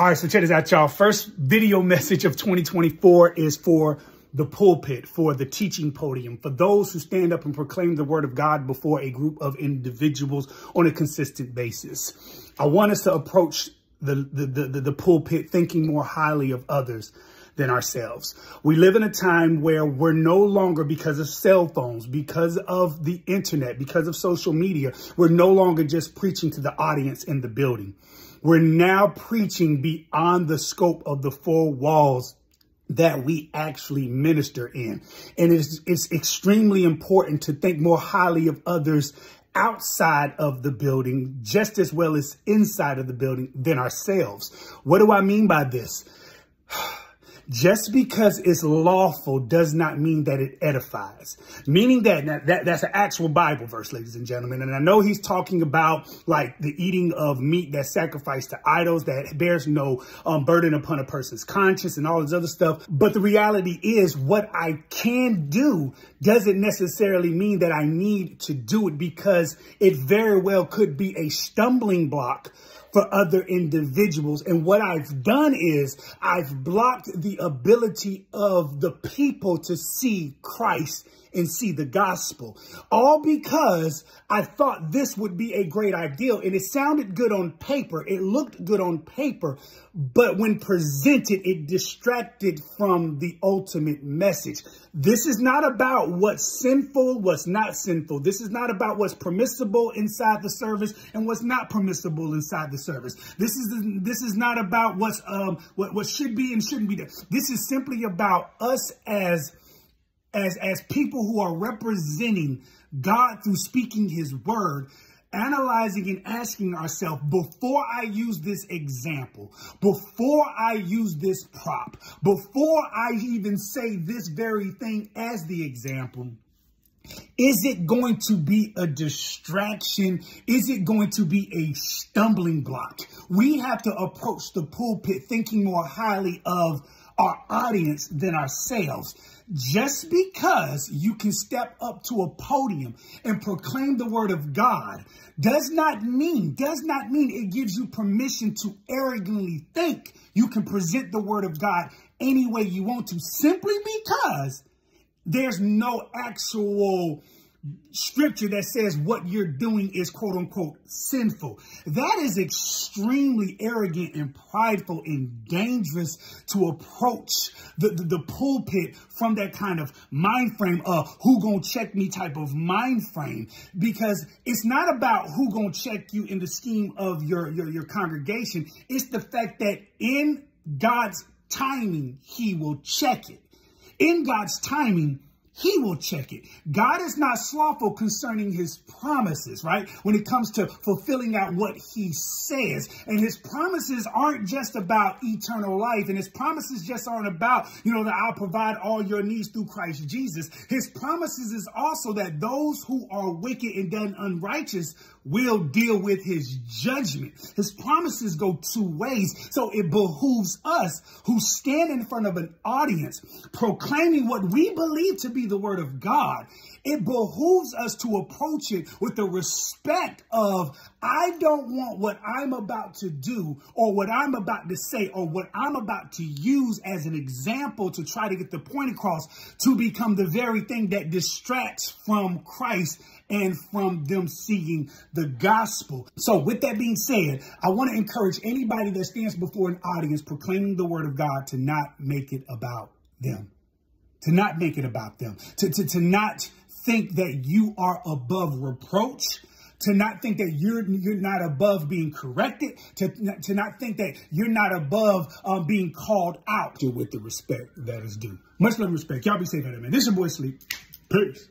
All right, so check this out, y'all. First video message of 2024 is for the pulpit, for the teaching podium, for those who stand up and proclaim the word of God before a group of individuals on a consistent basis. I want us to approach the, the, the, the pulpit thinking more highly of others than ourselves. We live in a time where we're no longer, because of cell phones, because of the internet, because of social media, we're no longer just preaching to the audience in the building. We're now preaching beyond the scope of the four walls that we actually minister in. And it's, it's extremely important to think more highly of others outside of the building, just as well as inside of the building than ourselves. What do I mean by this? Just because it's lawful does not mean that it edifies. Meaning that, that that's an actual Bible verse, ladies and gentlemen. And I know he's talking about like the eating of meat that's sacrificed to idols that bears no um, burden upon a person's conscience and all this other stuff. But the reality is what I can do doesn't necessarily mean that I need to do it because it very well could be a stumbling block for other individuals. And what I've done is I've blocked the ability of the people to see Christ and see the gospel. All because I thought this would be a great idea and it sounded good on paper. It looked good on paper, but when presented, it distracted from the ultimate message. This is not about what's sinful, what's not sinful. This is not about what's permissible inside the service and what's not permissible inside the service. This is this is not about what's um what, what should be and shouldn't be there. This is simply about us as as, as people who are representing God through speaking his word, analyzing and asking ourselves before I use this example, before I use this prop, before I even say this very thing as the example, is it going to be a distraction? Is it going to be a stumbling block? We have to approach the pulpit thinking more highly of our audience than ourselves. Just because you can step up to a podium and proclaim the word of God does not mean, does not mean it gives you permission to arrogantly think you can present the word of God any way you want to, simply because there's no actual scripture that says what you're doing is quote unquote sinful. That is extremely arrogant and prideful and dangerous to approach the, the, the pulpit from that kind of mind frame of who gonna check me type of mind frame because it's not about who gonna check you in the scheme of your, your, your congregation. It's the fact that in God's timing, he will check it. In God's timing, he will check it. God is not slothful concerning his promises, right? When it comes to fulfilling out what he says. And his promises aren't just about eternal life. And his promises just aren't about, you know, that I'll provide all your needs through Christ Jesus. His promises is also that those who are wicked and done unrighteous will deal with his judgment. His promises go two ways. So it behooves us who stand in front of an audience proclaiming what we believe to be the word of God. It behooves us to approach it with the respect of, I don't want what I'm about to do or what I'm about to say or what I'm about to use as an example to try to get the point across to become the very thing that distracts from Christ and from them seeing the gospel. So with that being said, I want to encourage anybody that stands before an audience proclaiming the word of God to not make it about them, to not make it about them, to, to, to not think that you are above reproach, to not think that you're you're not above being corrected, to, to not think that you're not above um, being called out with the respect that is due. Much love and respect. Y'all be safe out there, man. This is your boy Sleep. Peace.